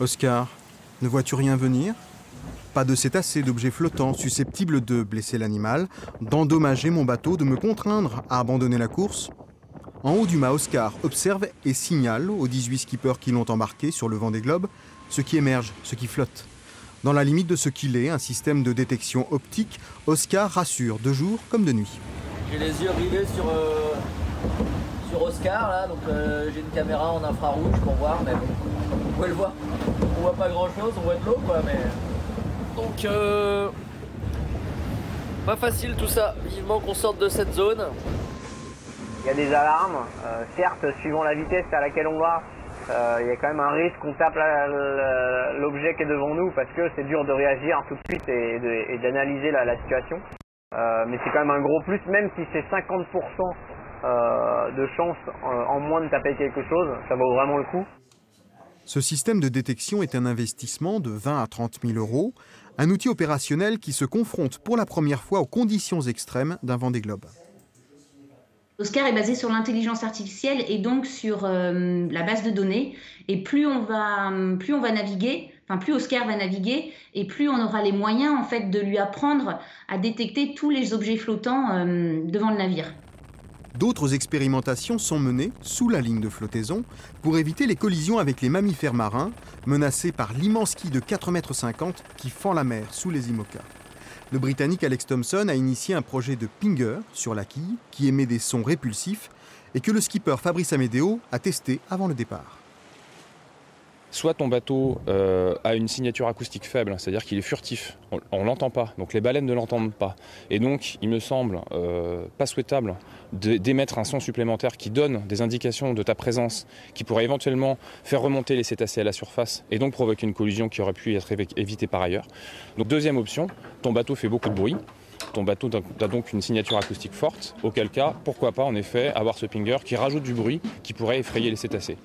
Oscar, ne vois-tu rien venir? Pas de cétacés, d'objets flottants susceptibles de blesser l'animal, d'endommager mon bateau, de me contraindre à abandonner la course? En haut du mât, Oscar observe et signale aux 18 skippers qui l'ont embarqué sur le vent des globes ce qui émerge, ce qui flotte. Dans la limite de ce qu'il est, un système de détection optique, Oscar rassure de jour comme de nuit. J'ai les yeux rivés sur, euh, Oscar, là, donc euh, j'ai une caméra en infrarouge pour voir, mais vous pouvez le voir. Voit pas grand chose, on voit de l'eau quoi, mais. Donc, euh, pas facile tout ça. Vivement qu'on sorte de cette zone. Il y a des alarmes, euh, certes, suivant la vitesse à laquelle on va, euh, il y a quand même un risque qu'on tape l'objet qui est devant nous parce que c'est dur de réagir tout de suite et d'analyser la, la, situation. Euh, mais c'est quand même un gros plus, même si c'est 50% euh, de chance en moins de taper quelque chose, ça vaut vraiment le coup. Ce système de détection est un investissement de 20 à 30 000 euros, un outil opérationnel qui se confronte pour la première fois aux conditions extrêmes d'un vent des globes. Oscar est basé sur l'intelligence artificielle et donc sur euh, la base de données. Et plus on va, plus on va naviguer, enfin plus Oscar va naviguer, et plus on aura les moyens en fait de lui apprendre à détecter tous les objets flottants euh, devant le navire. D'autres expérimentations sont menées sous la ligne de flottaison pour éviter les collisions avec les mammifères marins menacés par l'immense quille de 4,50 m qui fend la mer sous les IMOCA. Le Britannique Alex Thompson a initié un projet de pinger sur la quille qui émet des sons répulsifs et que le skipper Fabrice Amedeo a testé avant le départ. Soit ton bateau euh, a une signature acoustique faible, c'est-à-dire qu'il est furtif, on ne l'entend pas, donc les baleines ne l'entendent pas. Et donc, il me semble euh, pas souhaitable d'émettre un son supplémentaire qui donne des indications de ta présence, qui pourrait éventuellement faire remonter les cétacés à la surface et donc provoquer une collision qui aurait pu être évitée par ailleurs. Donc, deuxième option, ton bateau fait beaucoup de bruit, ton bateau a donc une signature acoustique forte, auquel cas, pourquoi pas en effet avoir ce pinger qui rajoute du bruit qui pourrait effrayer les cétacés.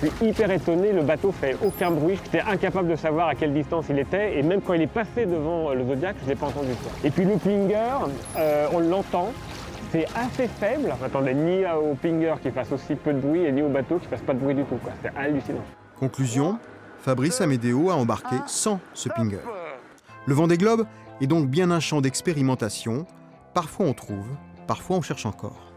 Je suis hyper étonné, le bateau fait aucun bruit, j'étais incapable de savoir à quelle distance il était, et même quand il est passé devant le Zodiac, je ne l'ai pas entendu. Et puis le pinger, euh, on l'entend, c'est assez faible. On n'attendait ni au pinger qui fasse aussi peu de bruit, et ni au bateau qui fasse pas de bruit du tout. C'est hallucinant. Conclusion, Fabrice Amedeo a embarqué sans ce pinger. Le vent des globes est donc bien un champ d'expérimentation. Parfois on trouve, parfois on cherche encore.